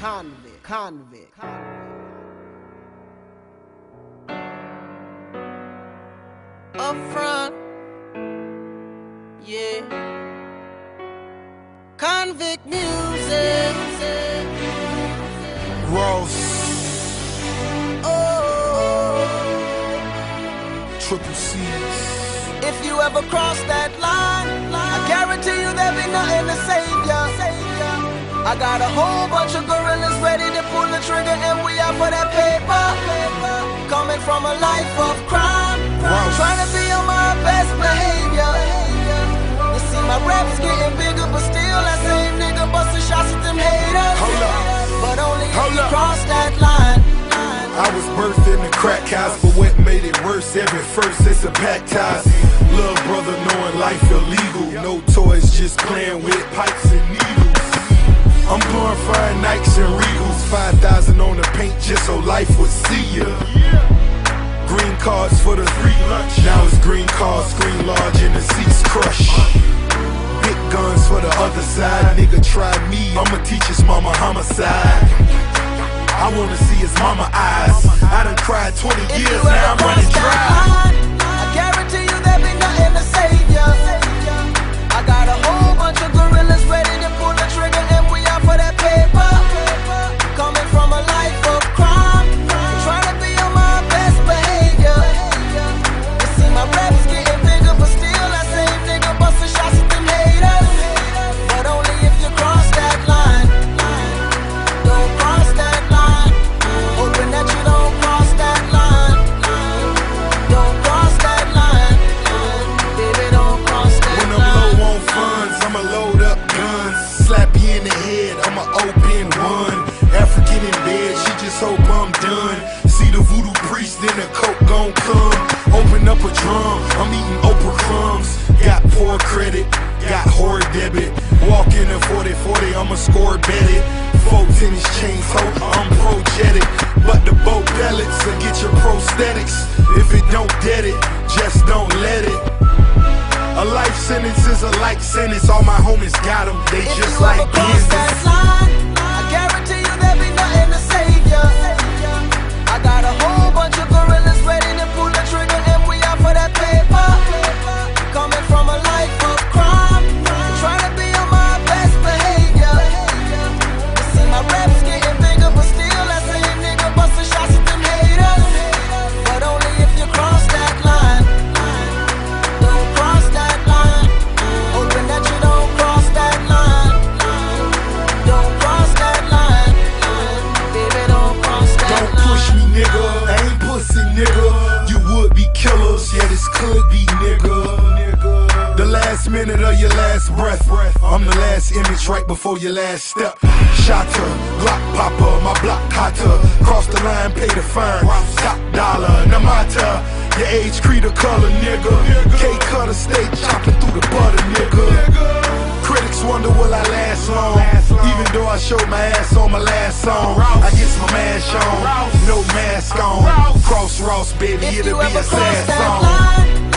Konvict, Konvict, Konvict. Up front, yeah. Konvict music. Ross, Oh, triple C's. if you ever cross that line, I got a whole bunch of gorillas ready to pull the trigger, and we out for that paper. Coming from a life of crime, Wow. trying to be on my best behavior. You see, my rap's getting bigger, but still that same nigga busting shots at them haters. Hold up. But only if Hold you up. cross that line. I was birthed in the crack house, but what made it worse? Every first it's a pack ties. Little brother knowing life illegal. No toys, just playing with pipes and needles. I'm glorifying Nikes and Regals. 5,000 on the paint just so life would see ya. Green cards for the free lunch. Now it's green cards, screen large, and the seats crush. Big guns for the other side. Nigga, try me. I'ma teach his mama homicide. I wanna see his mama eyes. I done cried 20 years, now I'm running dry. Load up guns. Slap you in the head, I'ma open one. African in bed, she just hope I'm done. See the voodoo priest, then the coke gon' come. Open up a drum, I'm eating Oprah crumbs. Got poor credit, got horror debit. Walk in a 40-40, I'ma score bet it. Four tennis chains, ho, I'm projetic. But the boat pellets will get your prosthetics. If it don't get it, just don't let it. Life sentence is a life sentence. All my homies got them. They If just like ever cross that business. Could be, nigga. The last minute of your last breath. I'm the last image right before your last step. Shotter, Glock popper, my block hotter. Cross the line, pay the fine. Top dollar, Namata. Your age, creed, or color, nigga. K cutter, stay chopping through the butter, nigga. Critics wonder will I last long. Though I showed my ass on my last song, I get my mask on, no mask on. Cross Ross, baby, If it'll you be a sad song. line,